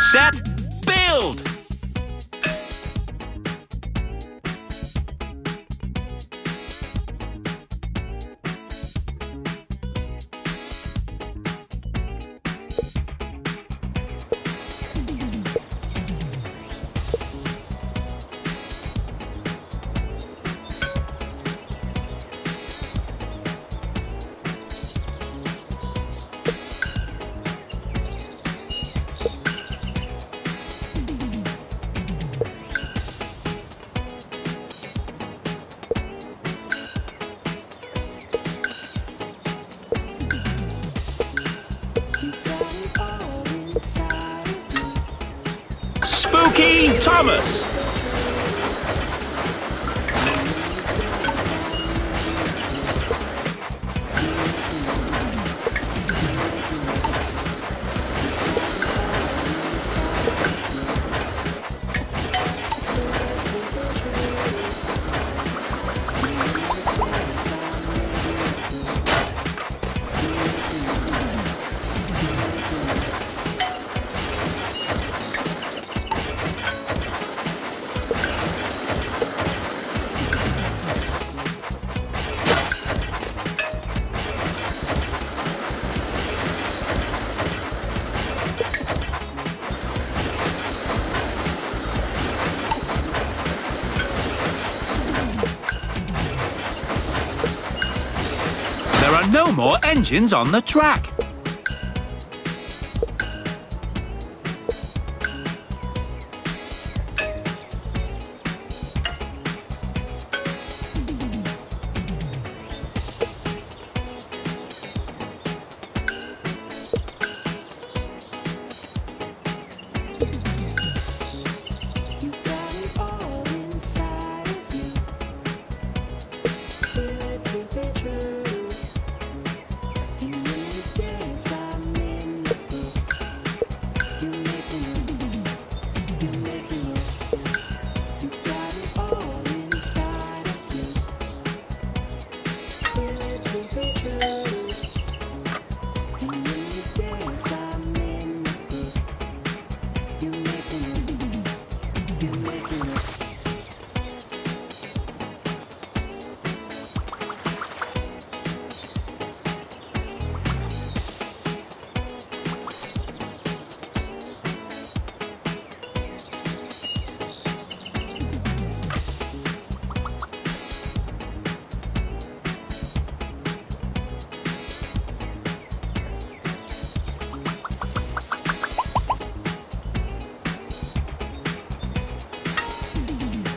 Set, build! Thomas. more engines on the track. You.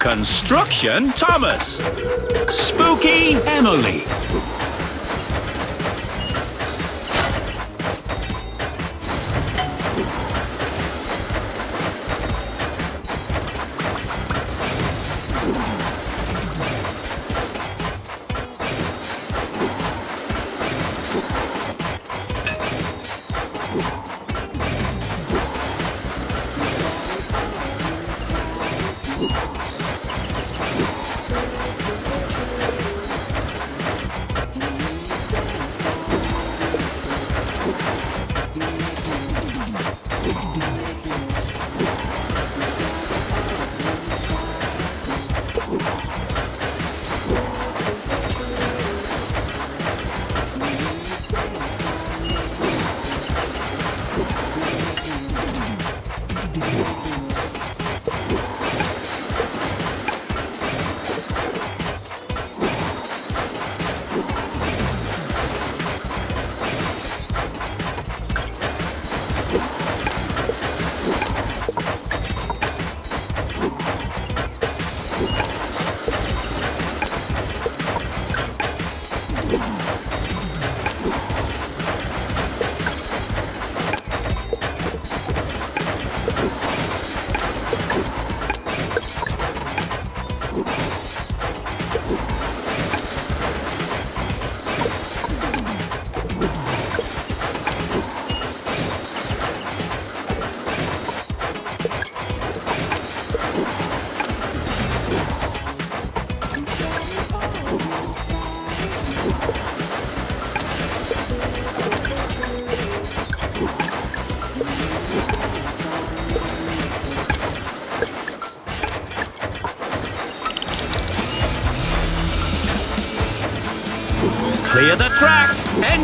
Construction Thomas. Spooky Emily.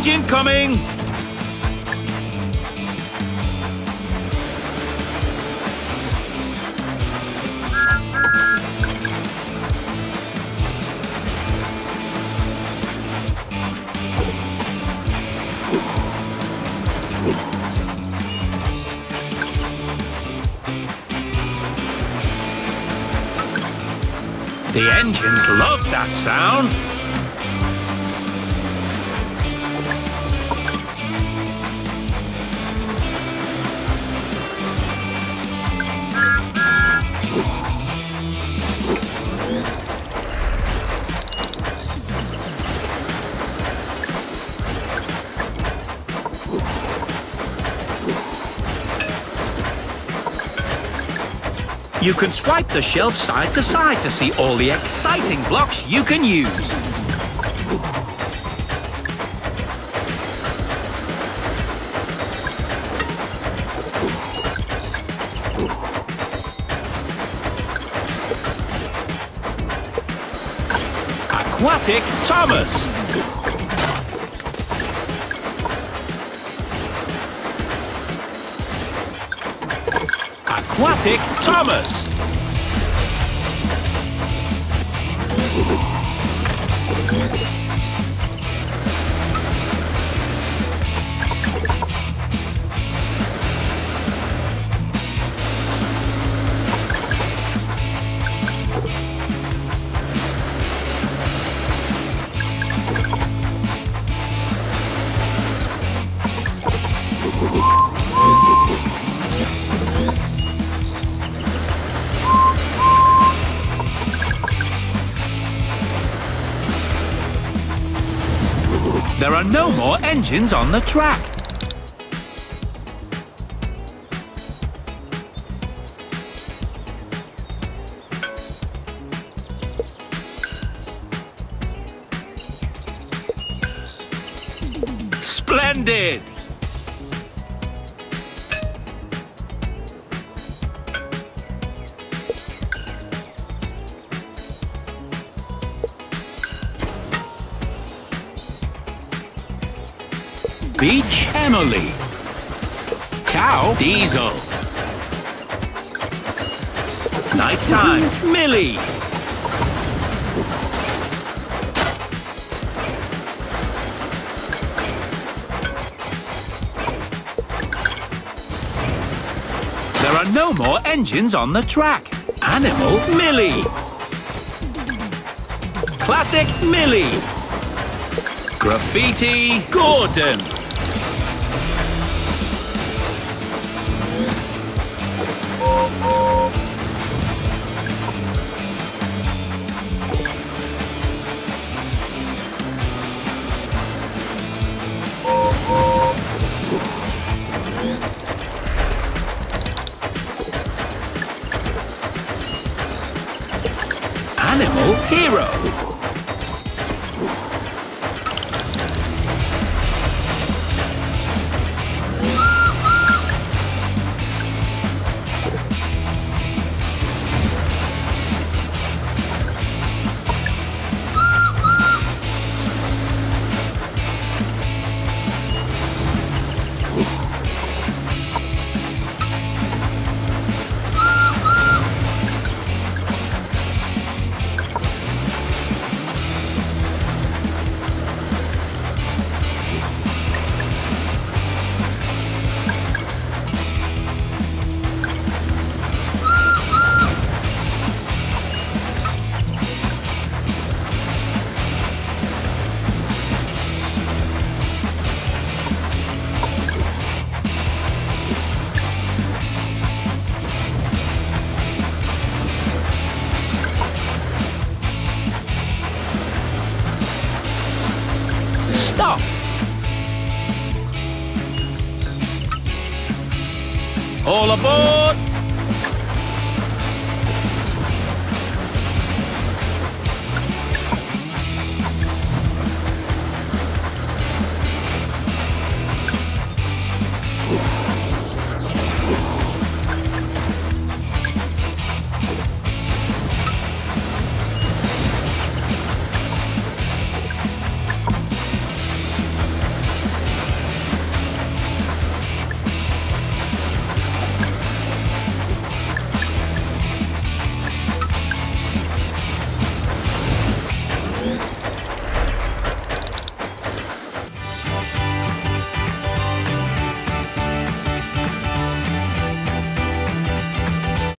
Clear the! Engine coming! The engines love that sound. You can swipe the shelf side to side to see all the exciting blocks you can use. Aquatic Thomas. Aquatic Thomas. No more engines on the track. Splendid! Beach Emily. Cow Diesel. Nighttime Millie. There are no more engines on the track. Animal Millie. Classic Millie. Graffiti Gordon. Animal Hiro. Aboard!